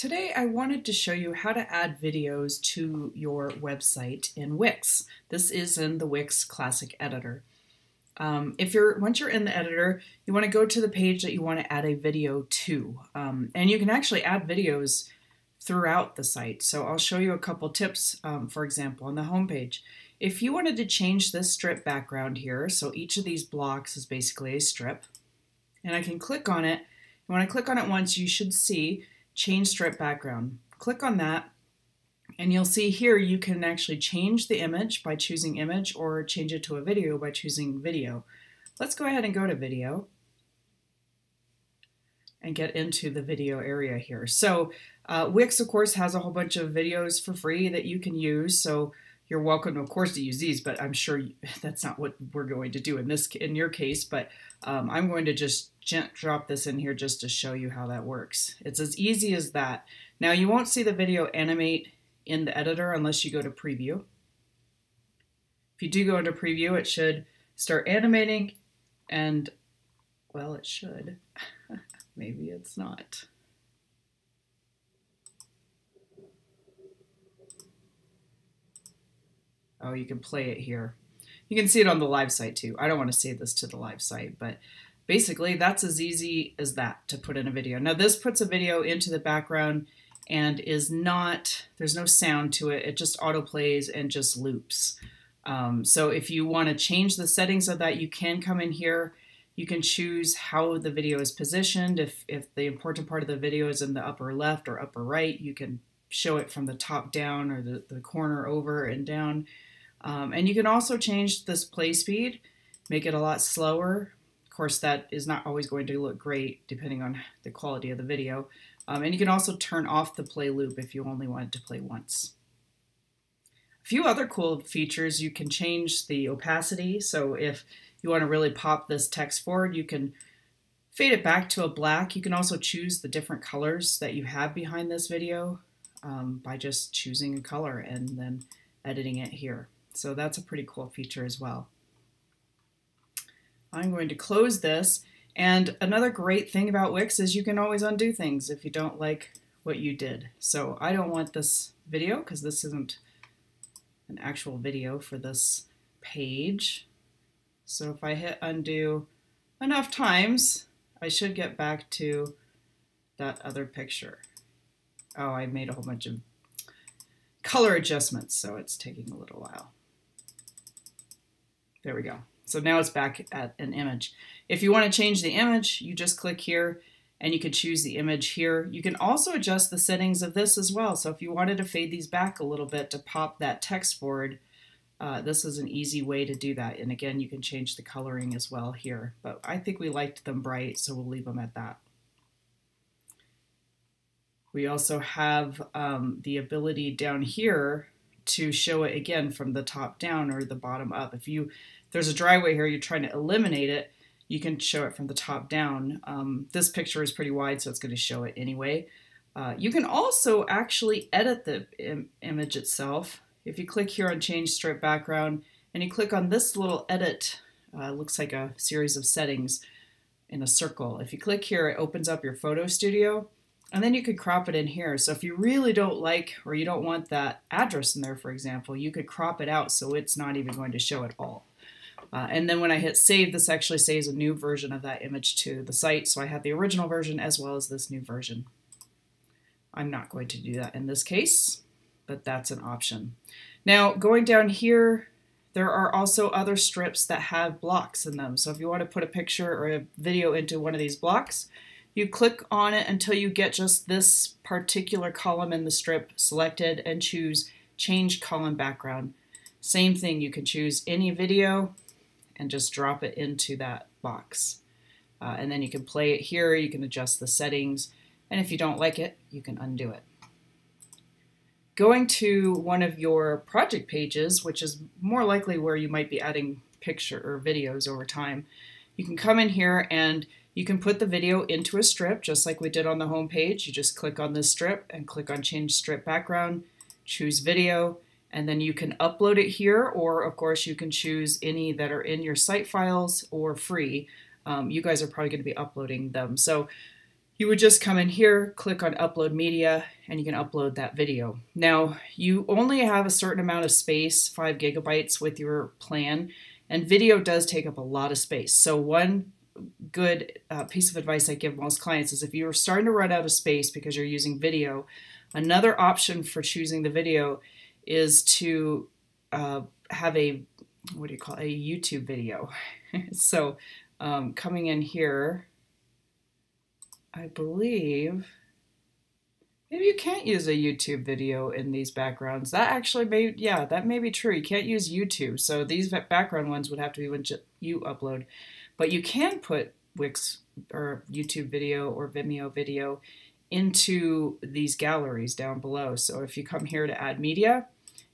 Today I wanted to show you how to add videos to your website in Wix. This is in the Wix Classic Editor. Um, if you're once you're in the editor, you want to go to the page that you want to add a video to, um, and you can actually add videos throughout the site. So I'll show you a couple tips. Um, for example, on the home page, if you wanted to change this strip background here, so each of these blocks is basically a strip, and I can click on it. And when I click on it once, you should see change strip background. Click on that and you'll see here you can actually change the image by choosing image or change it to a video by choosing video. Let's go ahead and go to video and get into the video area here. So uh, Wix, of course, has a whole bunch of videos for free that you can use. So you're welcome, of course, to use these, but I'm sure that's not what we're going to do in this in your case. But um, I'm going to just drop this in here just to show you how that works. It's as easy as that. Now you won't see the video animate in the editor unless you go to preview. If you do go into preview, it should start animating and, well, it should. Maybe it's not. Oh, you can play it here. You can see it on the live site too. I don't want to save this to the live site, but basically that's as easy as that to put in a video. Now this puts a video into the background and is not, there's no sound to it. It just auto plays and just loops. Um, so if you want to change the settings of that, you can come in here. You can choose how the video is positioned. If, if the important part of the video is in the upper left or upper right, you can show it from the top down or the, the corner over and down. Um, and you can also change this play speed, make it a lot slower. Course, that is not always going to look great depending on the quality of the video. Um, and you can also turn off the play loop if you only wanted to play once. A few other cool features, you can change the opacity. So if you want to really pop this text forward, you can fade it back to a black. You can also choose the different colors that you have behind this video um, by just choosing a color and then editing it here. So that's a pretty cool feature as well. I'm going to close this. And another great thing about Wix is you can always undo things if you don't like what you did. So I don't want this video because this isn't an actual video for this page. So if I hit undo enough times, I should get back to that other picture. Oh, I made a whole bunch of color adjustments, so it's taking a little while. There we go. So now it's back at an image. If you want to change the image, you just click here and you can choose the image here. You can also adjust the settings of this as well. So if you wanted to fade these back a little bit to pop that text forward, uh, this is an easy way to do that. And again, you can change the coloring as well here. But I think we liked them bright, so we'll leave them at that. We also have um, the ability down here to show it again from the top down or the bottom up. If you there's a driveway here, you're trying to eliminate it, you can show it from the top down. Um, this picture is pretty wide, so it's going to show it anyway. Uh, you can also actually edit the Im image itself. If you click here on change strip background and you click on this little edit, uh, looks like a series of settings in a circle. If you click here, it opens up your photo studio and then you could crop it in here. So if you really don't like or you don't want that address in there, for example, you could crop it out so it's not even going to show at all. Uh, and then when I hit save, this actually saves a new version of that image to the site. So I have the original version as well as this new version. I'm not going to do that in this case, but that's an option. Now going down here, there are also other strips that have blocks in them. So if you want to put a picture or a video into one of these blocks, you click on it until you get just this particular column in the strip selected and choose change column background. Same thing, you can choose any video and just drop it into that box. Uh, and then you can play it here, you can adjust the settings, and if you don't like it, you can undo it. Going to one of your project pages, which is more likely where you might be adding picture or videos over time, you can come in here and you can put the video into a strip, just like we did on the home page. You just click on this strip and click on Change Strip Background, choose Video, and then you can upload it here, or of course you can choose any that are in your site files or free. Um, you guys are probably going to be uploading them. So you would just come in here, click on upload media, and you can upload that video. Now, you only have a certain amount of space, five gigabytes with your plan, and video does take up a lot of space. So one good uh, piece of advice I give most clients is if you're starting to run out of space because you're using video, another option for choosing the video is to uh, have a, what do you call it, a YouTube video. so um, coming in here, I believe maybe you can't use a YouTube video in these backgrounds. That actually may, yeah, that may be true. You can't use YouTube. So these background ones would have to be when you upload. But you can put Wix or YouTube video or Vimeo video into these galleries down below. So if you come here to add media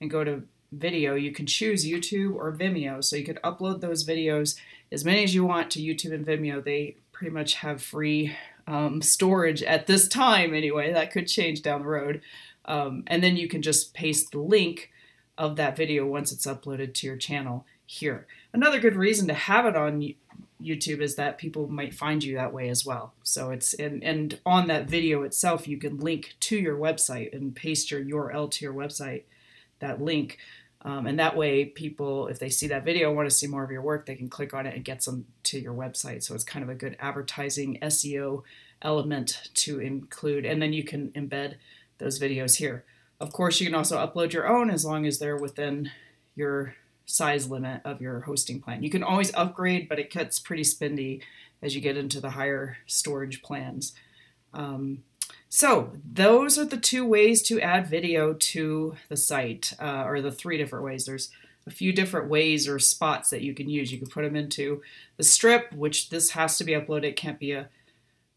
and go to video, you can choose YouTube or Vimeo. So you could upload those videos as many as you want to YouTube and Vimeo. They pretty much have free um, storage at this time anyway. That could change down the road. Um, and then you can just paste the link of that video once it's uploaded to your channel here. Another good reason to have it on YouTube is that people might find you that way as well. So it's and, and on that video itself, you can link to your website and paste your URL to your website, that link. Um, and that way, people, if they see that video, want to see more of your work, they can click on it and gets them to your website. So it's kind of a good advertising SEO element to include. And then you can embed those videos here. Of course, you can also upload your own as long as they're within your size limit of your hosting plan. You can always upgrade, but it gets pretty spendy as you get into the higher storage plans. Um, so those are the two ways to add video to the site, uh, or the three different ways. There's a few different ways or spots that you can use. You can put them into the strip, which this has to be uploaded. It can't be a,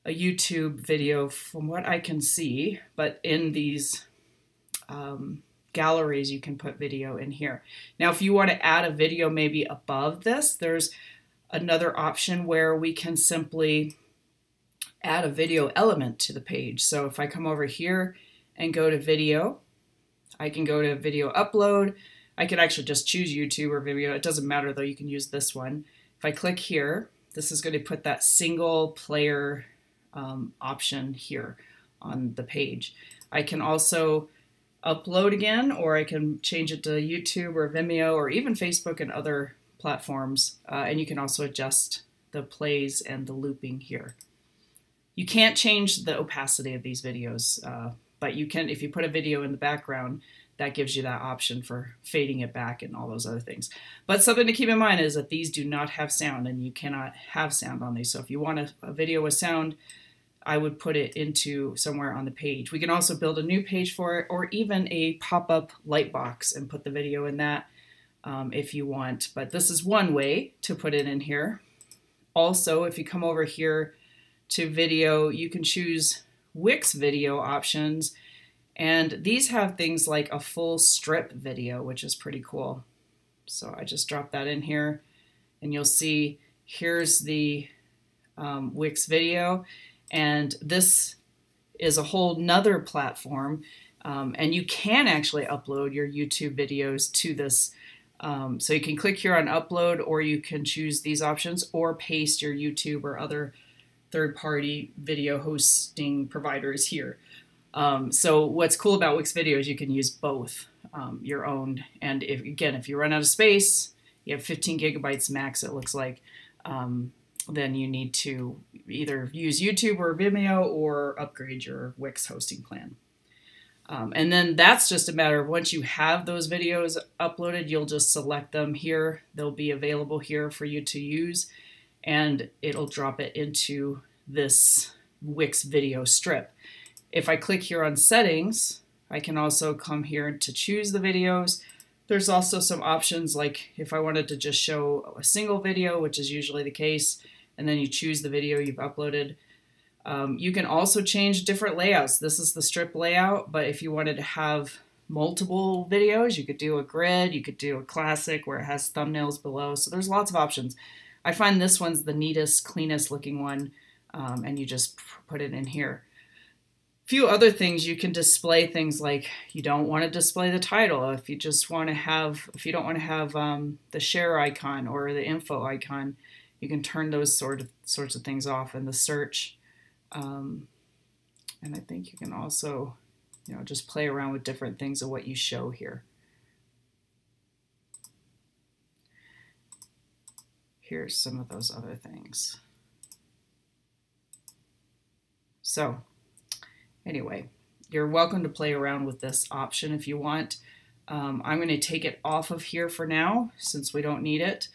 a YouTube video from what I can see, but in these um, galleries, you can put video in here. Now, if you want to add a video maybe above this, there's another option where we can simply add a video element to the page. So if I come over here and go to video, I can go to video upload. I could actually just choose YouTube or Vimeo. It doesn't matter though, you can use this one. If I click here, this is going to put that single player um, option here on the page. I can also upload again, or I can change it to YouTube or Vimeo or even Facebook and other platforms. Uh, and you can also adjust the plays and the looping here. You can't change the opacity of these videos, uh, but you can, if you put a video in the background, that gives you that option for fading it back and all those other things. But something to keep in mind is that these do not have sound and you cannot have sound on these. So if you want a, a video with sound, I would put it into somewhere on the page. We can also build a new page for it or even a pop-up light box and put the video in that um, if you want. But this is one way to put it in here. Also, if you come over here to video, you can choose Wix video options. And these have things like a full strip video, which is pretty cool. So I just dropped that in here and you'll see here's the um, Wix video. And this is a whole nother platform. Um, and you can actually upload your YouTube videos to this. Um, so you can click here on upload, or you can choose these options, or paste your YouTube or other third-party video hosting providers here. Um, so what's cool about Wix Video is you can use both um, your own. And if, again, if you run out of space, you have 15 gigabytes max, it looks like. Um, then you need to either use YouTube or Vimeo or upgrade your Wix hosting plan. Um, and then that's just a matter of once you have those videos uploaded, you'll just select them here. They'll be available here for you to use, and it'll drop it into this Wix video strip. If I click here on settings, I can also come here to choose the videos. There's also some options like if I wanted to just show a single video, which is usually the case, and then you choose the video you've uploaded. Um, you can also change different layouts. This is the strip layout, but if you wanted to have multiple videos, you could do a grid, you could do a classic where it has thumbnails below. So there's lots of options. I find this one's the neatest, cleanest looking one, um, and you just put it in here. A few other things you can display things like you don't want to display the title if you just want to have if you don't want to have um, the share icon or the info icon you can turn those sort of sorts of things off in the search. Um, And I think you can also, you know, just play around with different things of what you show here. Here's some of those other things. So anyway, you're welcome to play around with this option if you want. Um, I'm going to take it off of here for now since we don't need it.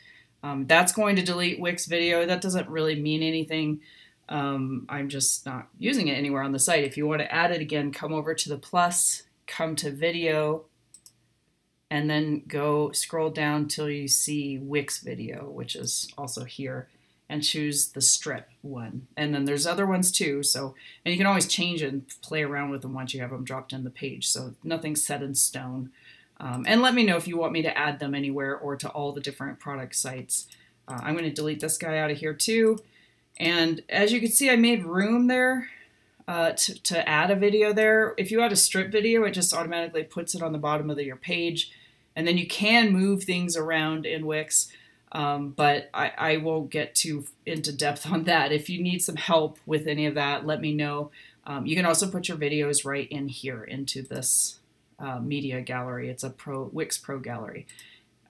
Um, that's going to delete Wix video. That doesn't really mean anything. Um, I'm just not using it anywhere on the site. If you want to add it again, come over to the plus, come to video, and then go scroll down till you see Wix video, which is also here, and choose the strip one. And then there's other ones too. So, and you can always change and play around with them once you have them dropped in the page. So nothing's set in stone. Um, and let me know if you want me to add them anywhere or to all the different product sites. Uh, I'm going to delete this guy out of here too. And as you can see, I made room there uh, to, to add a video there. If you add a strip video, it just automatically puts it on the bottom of the, your page. And then you can move things around in Wix, um, but I, I won't get too into depth on that. If you need some help with any of that, let me know. Um, you can also put your videos right in here into this uh, media gallery. It's a Pro Wix Pro Gallery.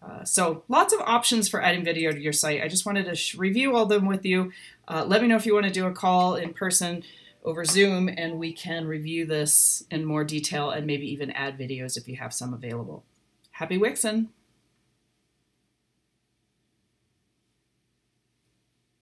Uh, so lots of options for adding video to your site. I just wanted to review all them with you. Uh, let me know if you want to do a call in person over Zoom and we can review this in more detail and maybe even add videos if you have some available. Happy Wixing!